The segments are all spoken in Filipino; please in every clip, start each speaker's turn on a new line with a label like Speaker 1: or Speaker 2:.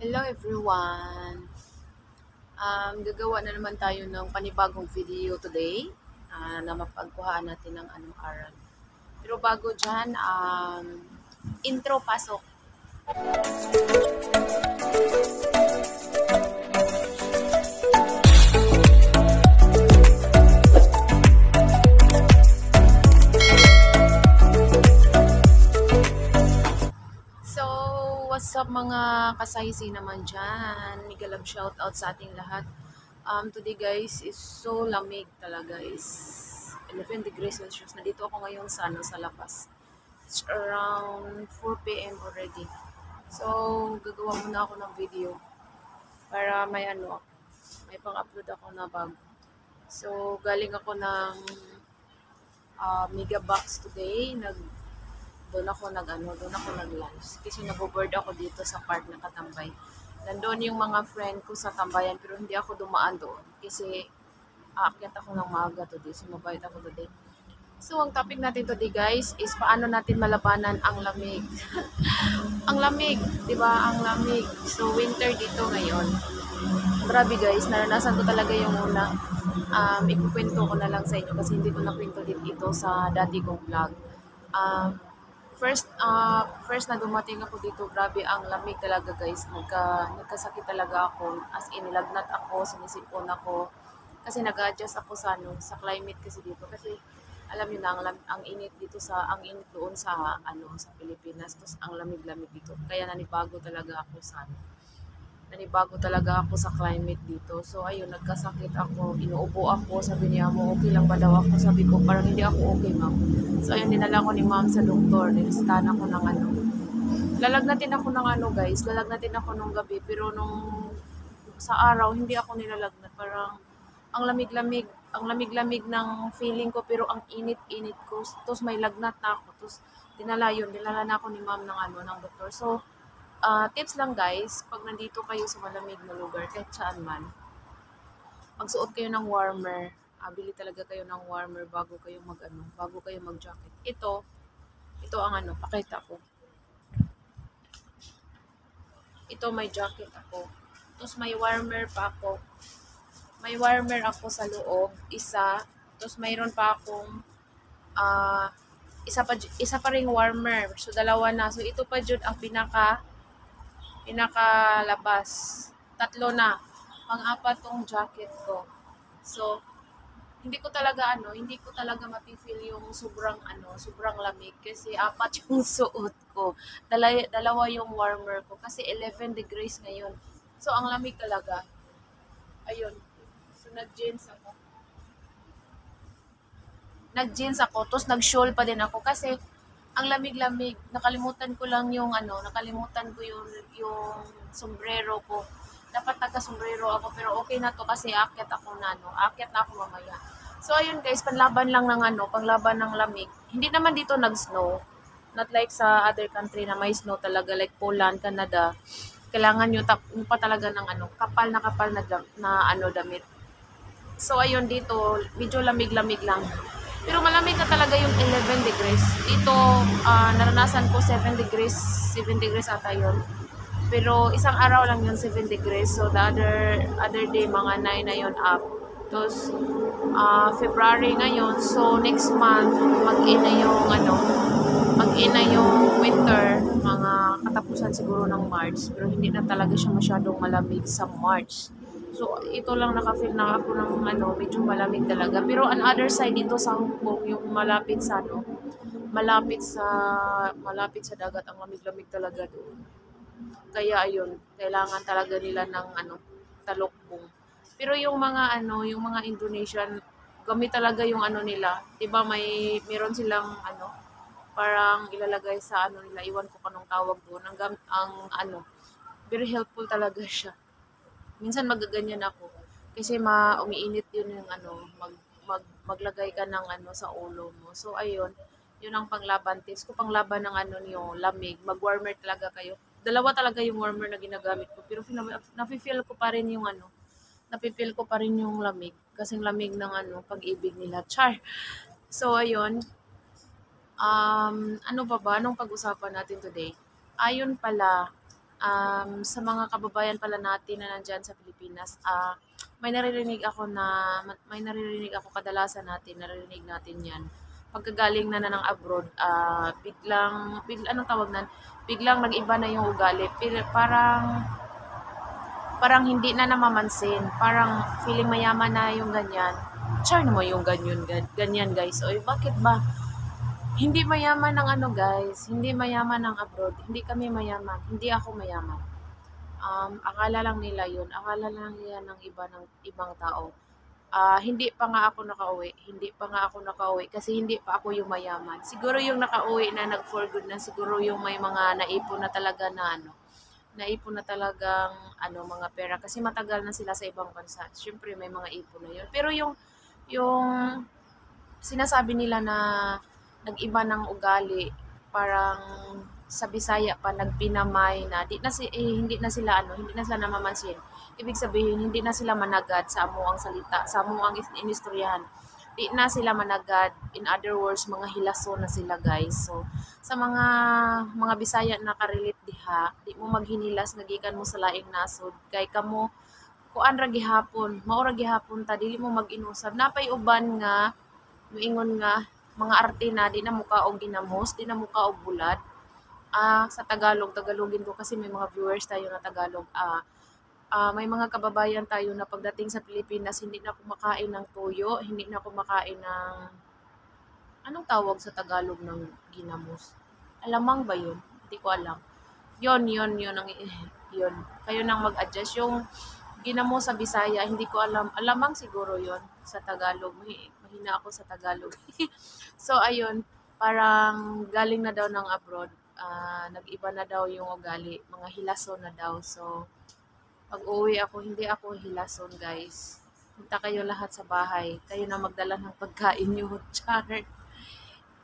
Speaker 1: Hello everyone! Um, gagawa na naman tayo ng panibagong video today ah, na mapagkuhaan natin ng anong aral. Pero bago dyan, um, intro pasok. Up mga kasaysi naman dyan? Migalab shout out sa ating lahat. Um, today guys is so lamig talaga is 11 degrees Celsius. Nandito ako ngayon sa, ano, sa labas. It's around 4 p.m. already. So, gagawa muna ako ng video para may ano, may pang-upload ako na bago. So, galing ako ng uh, Mega Box today. Nag doon ako nag ano, doon ako nag lunch kasi nag-board ako dito sa park na katambay. Nandoon yung mga friend ko sa tambayan pero hindi ako dumaan doon kasi aakyat ako ng maaga today, sumabait ako today. So, ang topic natin today guys is paano natin malabanan ang lamig. ang lamig, di ba? Ang lamig. So, winter dito ngayon. Grabe guys, naranasan ko talaga yung una. Um, ikukwento ko na lang sa inyo kasi hindi ko nakwento din ito sa dati kong vlog. Um, first uh, first na dumating ako dito, grabe ang lamig talaga guys. Nagka, nagkasakit talaga ako. As in, nilagnat ako, sinisipon ako. Kasi nag-adjust ako sa, ano, sa climate kasi dito. Kasi alam niyo na, ang, ang init dito sa, ang init doon sa, ano, sa Pilipinas. Tapos ang lamig-lamig dito. Kaya nanibago talaga ako sa, ano, nanibago talaga ako sa climate dito. So, ayun, nagkasakit ako, inuubo ako, sabi niya mo, okay lang ba daw ako? Sabi ko, parang hindi ako okay, ma'am. So, ayun, dinala ko ni ma'am sa doktor, nilistahan ako ng ano. Lalagnatin ako ng ano, guys, lalagnatin ako nung gabi, pero nung sa araw, hindi ako nilalagnat. Parang, ang lamig-lamig, ang lamig-lamig ng feeling ko, pero ang init-init ko. Tapos may lagnat na ako. Tapos, dinala yun, dinala na ako ni ma'am ng ano, ng doktor. So, Ah, tips lang guys, pag nandito kayo sa malamig na lugar, kahit saan man, magsuot kayo ng warmer. Ah, bili talaga kayo ng warmer bago kayo mag ano, bago kayo mag jacket. Ito, ito ang ano, pakita ko. Ito may jacket ako. Tapos may warmer pa ako. May warmer ako sa loob, isa. Tapos mayroon pa akong ah isa pa isa pa ring warmer. So dalawa na. So ito pa jud ang pinaka pinakalabas. Tatlo na. Pang-apat tong jacket ko. So, hindi ko talaga ano, hindi ko talaga mapifeel yung sobrang ano, sobrang lamig kasi apat yung suot ko. Dala, dalawa yung warmer ko kasi 11 degrees ngayon. So, ang lamig talaga. Ayun. So, nag-jeans ako. Nag-jeans ako, tapos nag-shawl pa din ako kasi ang lamig-lamig. Nakalimutan ko lang yung ano, nakalimutan ko yung yung sombrero ko. Dapat nagka-sombrero ako pero okay na to kasi aakyat ako na ano, aakyat na ako mamaya. So ayun guys, panlaban lang ng ano, panglaban ng lamig. Hindi naman dito nag-snow. Not like sa other country na may snow talaga like Poland, Canada. Kailangan nyo, tap, nyo pa talaga ng ano, kapal na kapal na, na ano damit. So ayun dito, medyo lamig-lamig lang. Pero malamig na talaga yung 11 degrees. Dito, ah, naranasan ko 7 degrees, 7 degrees ata yun. Pero isang araw lang yun 7 degrees. So the other other day mga 9 na yun up. Tapos ah, February ngayon. So next month mag-in na yung ano, mag-in na yung winter, mga katapusan siguro ng March. Pero hindi na talaga siya masyadong malamig sa March. So, ito lang nakafeel na ako ng ano, medyo malamig talaga. Pero on other side dito sa Hong Kong, yung malapit sa ano, malapit sa malapit sa dagat ang lamig-lamig talaga doon. Kaya ayun, kailangan talaga nila ng ano, talokbong. Pero yung mga ano, yung mga Indonesian, gamit talaga yung ano nila. 'Di ba may meron silang ano, parang ilalagay sa ano nila, iwan ko kanong tawag doon. Ang, ang ano, very helpful talaga siya minsan magaganyan ako. Kasi ma umiinit yun yung ano mag, mag maglagay ka ng ano sa ulo mo. So ayun. Yun ang panglaban. Tips ko panglaban ng ano yung lamig. Mag warmer talaga kayo. Dalawa talaga yung warmer na ginagamit ko. Pero feel- nafe-feel ko pa rin yung ano napipil ko pa rin yung lamig. Kasing lamig ng ano pag-ibig nila. Char! So ayun. Um ano pa ba? Anong pag-usapan natin today? Ayun pala um, sa mga kababayan pala natin na nandyan sa Pilipinas, ah, may naririnig ako na, may naririnig ako kadalasan natin, naririnig natin yan. Pagkagaling na na ng abroad, ah, biglang, biglang, anong tawag nan? Biglang nag-iba na yung ugali. Parang, parang hindi na namamansin. Parang feeling mayaman na yung ganyan. Char mo yung ganyan, gan- ganyan guys. Oy, bakit ba? Hindi mayaman ng ano guys, hindi mayaman ng abroad, hindi kami mayaman, hindi ako mayaman. Um, akala lang nila yun, akala lang yan ng iba ng ibang tao. Ah, hindi pa nga ako nakauwi, hindi pa nga ako nakauwi kasi hindi pa ako yung mayaman. Siguro yung nakauwi na nag for good na siguro yung may mga naipon na talaga na ano, naipon na talagang ano mga pera kasi matagal na sila sa ibang bansa. Siyempre may mga ipon na yun. Pero yung yung sinasabi nila na nag-iba ng ugali, parang sa Bisaya pa nagpinamay na di na si eh, hindi na sila ano, hindi na sila namamansin. Ibig sabihin hindi na sila managad sa amo ang salita, sa amo ang is- inistoryahan. Di na sila managad. In other words, mga hilaso na sila guys. So sa mga mga Bisaya na karelate diha, di mo maghinilas nagikan mo sa laing nasod kay kamo kuan ra gihapon, mao ra gihapon ta dili mo mag-inusab. Napay uban nga moingon nga mga arte na di na muka og ginamos, di na muka og bulad. Ah, sa Tagalog, Tagalogin ko kasi may mga viewers tayo na Tagalog. Ah, ah, may mga kababayan tayo na pagdating sa Pilipinas, hindi na kumakain ng tuyo, hindi na kumakain ng anong tawag sa Tagalog ng ginamos? Alamang ba yun? Hindi ko alam. Yon, yon, yon ang yon. Kayo nang mag-adjust yung ginamos sa Bisaya, hindi ko alam. Alamang siguro yon sa Tagalog. Mahi- Mahina ako sa Tagalog. so ayun, parang galing na daw ng abroad. Ah, nag-iba na daw yung ugali, mga hilason na daw. So pag uwi ako, hindi ako hilason, guys. Punta kayo lahat sa bahay. Kayo na magdala ng pagkain nyo, char.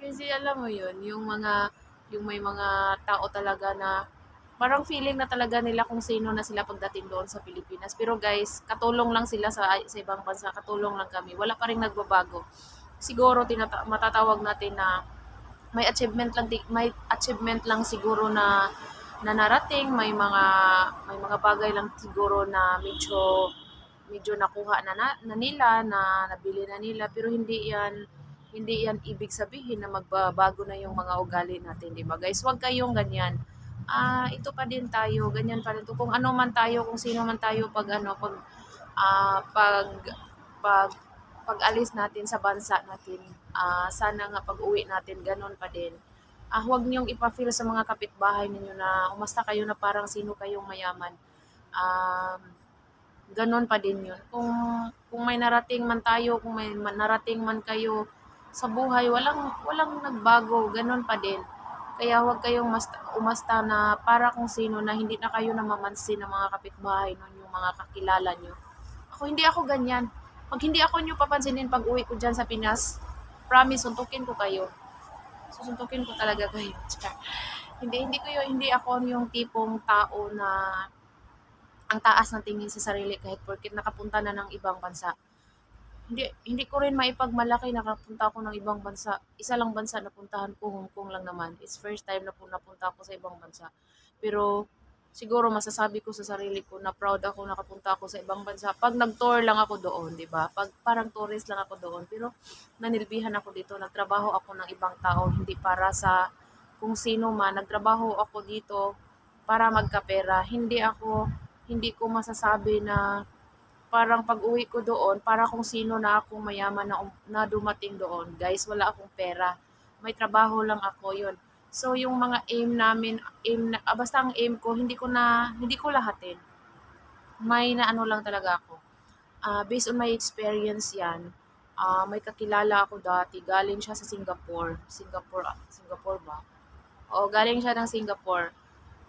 Speaker 1: Kasi alam mo yun, yung mga, yung may mga tao talaga na parang feeling na talaga nila kung sino na sila pagdating doon sa Pilipinas. Pero guys, katulong lang sila sa, sa ibang bansa, katulong lang kami. Wala pa rin nagbabago. Siguro tinata- matatawag natin na may achievement lang may achievement lang siguro na na narating, may mga may mga bagay lang siguro na medyo medyo nakuha na, na, na nila, na nabili na nila, pero hindi yan hindi yan ibig sabihin na magbabago na yung mga ugali natin, di ba? Guys, huwag kayong ganyan. Ah, ito pa din tayo, ganyan pa rin to. Kung ano man tayo, kung sino man tayo pag ano, pag ah, pag pag pag-alis natin sa bansa natin, ah, sana nga pag-uwi natin ganun pa din. Ah, huwag niyong ipa-feel sa mga kapitbahay ninyo na umasta kayo na parang sino kayong mayaman. Um, ganun pa din yun. Kung, kung may narating man tayo, kung may narating man kayo sa buhay, walang, walang nagbago, ganun pa din. Kaya huwag kayong masta, umasta na para kung sino na hindi na kayo namamansin ng mga kapitbahay nun, yung mga kakilala nyo. Ako, hindi ako ganyan. Pag hindi ako nyo papansinin pag uwi ko dyan sa Pinas, promise, suntukin ko kayo. Susuntukin ko talaga kayo. Hindi, hindi ko yun, hindi ako yung tipong tao na ang taas ng tingin sa sarili kahit porkit nakapunta na ng ibang bansa. Hindi, hindi ko rin maipagmalaki nakapunta ako ng ibang bansa. Isa lang bansa napuntahan ko, Hong Kong lang naman. It's first time na po napunta ako sa ibang bansa. Pero siguro masasabi ko sa sarili ko na proud ako nakapunta ako sa ibang bansa. Pag nag-tour lang ako doon, 'di ba? Pag parang tourist lang ako doon, pero nanilbihan ako dito, nagtrabaho ako ng ibang tao, hindi para sa kung sino man. Nagtrabaho ako dito para magkapera. Hindi ako hindi ko masasabi na parang pag-uwi ko doon, para kung sino na akong mayaman na, um- na dumating doon. Guys, wala akong pera. May trabaho lang ako yon So, yung mga aim namin, aim na, ah, basta ang aim ko, hindi ko na, hindi ko lahatin. May na ano lang talaga ako. Ah, based on my experience yan, ah, may kakilala ako dati, galing siya sa Singapore. Singapore, ah, Singapore ba? Oo, galing siya ng Singapore.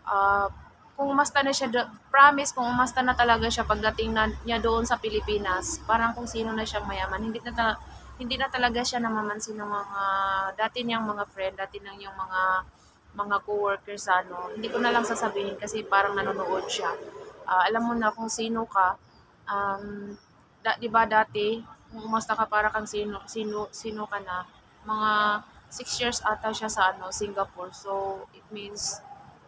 Speaker 1: Ah, kung umasta na siya, promise, kung umasta na talaga siya pagdating na, niya doon sa Pilipinas, parang kung sino na siyang mayaman, hindi na, hindi na talaga siya namamansin ng mga, dati niyang mga friend, dati nang yung mga, mga co-workers, ano, hindi ko na lang sasabihin kasi parang nanonood siya. Ah, alam mo na kung sino ka, um, da, di ba dati, kung umasta ka para kang sino, sino, sino ka na, mga 6 years ata siya sa ano, Singapore. So, it means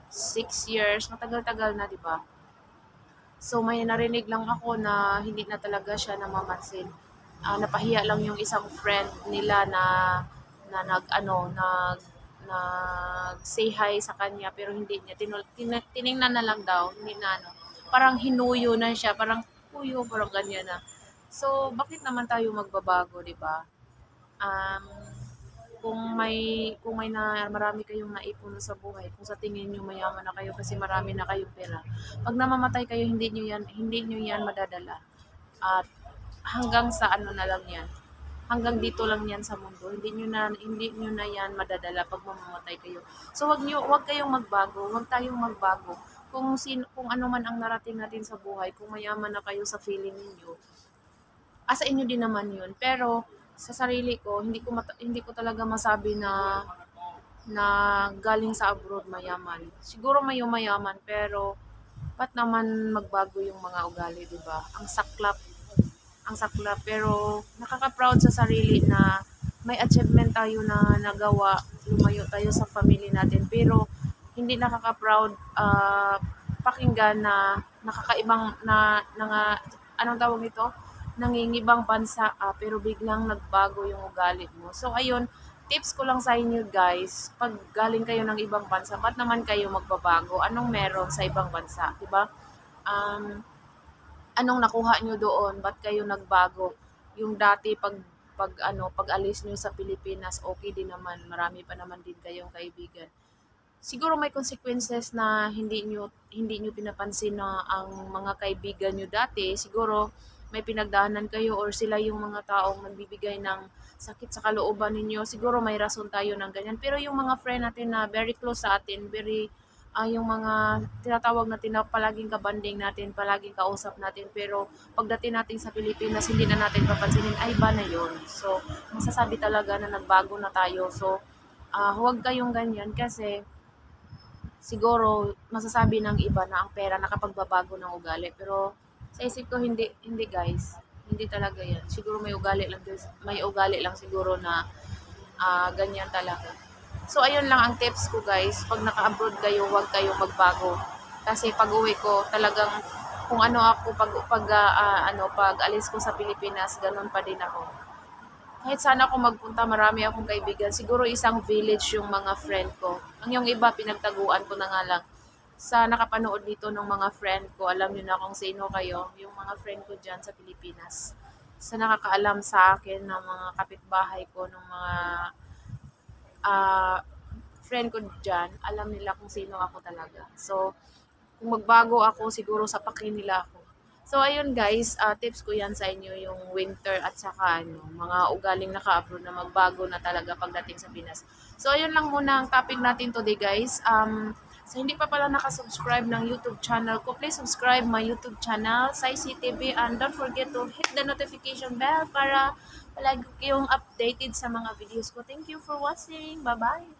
Speaker 1: six years, matagal-tagal na, di ba? So may narinig lang ako na hindi na talaga siya namamansin. Ah, napahiya lang yung isang friend nila na na nag ano nag nag say hi sa kanya pero hindi niya tinul, tin, tiningnan na lang daw. Hindi na ano parang hinuyo na siya. Parang huyo parang ganyan na. So bakit naman tayo magbabago di ba? Um kung may kung may na marami kayong naipon sa buhay kung sa tingin niyo mayaman na kayo kasi marami na kayong pera pag namamatay kayo hindi niyo yan hindi niyo yan madadala. At hanggang sa ano na lang yan hanggang dito lang yan sa mundo hindi niyo na hindi niyo na yan madadala pag mamamatay kayo. So wag niyo wag kayong magbago wag tayong magbago. Kung sino kung ano man ang narating natin sa buhay kung mayaman na kayo sa feeling niyo asa inyo din naman yun. Pero sa sarili ko hindi ko hindi ko talaga masabi na na galing sa abroad mayaman. Siguro may mayaman pero ba't naman magbago yung mga ugali di ba? Ang saklap ang saklap. Pero nakaka-proud sa sarili na may achievement tayo na nagawa lumayo tayo sa family natin. Pero hindi nakaka-proud ah, pakinggan na nakakaibang na, na anong tawag nito nangingibang bansa ka pero biglang nagbago yung ugali mo. So ayun, tips ko lang sa inyo guys, pag galing kayo ng ibang bansa, ba't naman kayo magbabago? Anong meron sa ibang bansa, ba? Um, anong nakuha nyo doon? Ba't kayo nagbago? Yung dati pag pag ano, pag alis nyo sa Pilipinas, okay din naman. Marami pa naman din kayong kaibigan. Siguro may consequences na hindi nyo hindi nyo pinapansin na ang mga kaibigan nyo dati, siguro may pinagdaanan kayo or sila yung mga taong nagbibigay ng sakit sa kalooban ninyo. Siguro may rason tayo ng ganyan. Pero yung mga friend natin na very close sa atin, very ah, yung mga tinatawag natin na palaging kabanding natin, palaging kausap natin. Pero pagdating natin sa Pilipinas, hindi na natin papansinin, ay ba na yun? So, masasabi talaga na nagbago na tayo. So, ah, huwag kayong ganyan kasi siguro masasabi ng iba na ang pera nakapagbabago ng ugali. Pero sa isip ko, hindi, hindi guys. Hindi talaga yan. Siguro may ugali lang, may ugali lang siguro na ah, ganyan talaga. So, ayun lang ang tips ko guys. Pag naka-abroad kayo, huwag kayong magbago. Kasi pag uwi ko, talagang kung ano ako, pag, pag, ah, ano, pag alis ko sa Pilipinas, ganun pa din ako. Kahit sana ako magpunta, marami akong kaibigan. Siguro isang village yung mga friend ko. Ang yung iba, pinagtaguan ko na nga lang. Sa nakapanood dito ng mga friend ko, alam niyo na kung sino kayo, yung mga friend ko dyan sa Pilipinas. Sa nakakaalam sa akin ng mga kapitbahay ko, ng mga ah, friend ko dyan, alam nila kung sino ako talaga. So, kung magbago ako, siguro sa paki nila ako. So, ayun guys, ah, tips ko yan sa inyo, yung winter at saka ano, mga ugaling naka-upload na magbago na talaga pagdating sa Pinas. So, ayun lang muna ang topic natin today guys. Um, sa hindi pa pala nakasubscribe ng YouTube channel ko, please subscribe my YouTube channel, Sai CTV, and don't forget to hit the notification bell para palagi kayong updated sa mga videos ko. Thank you for watching. Bye-bye!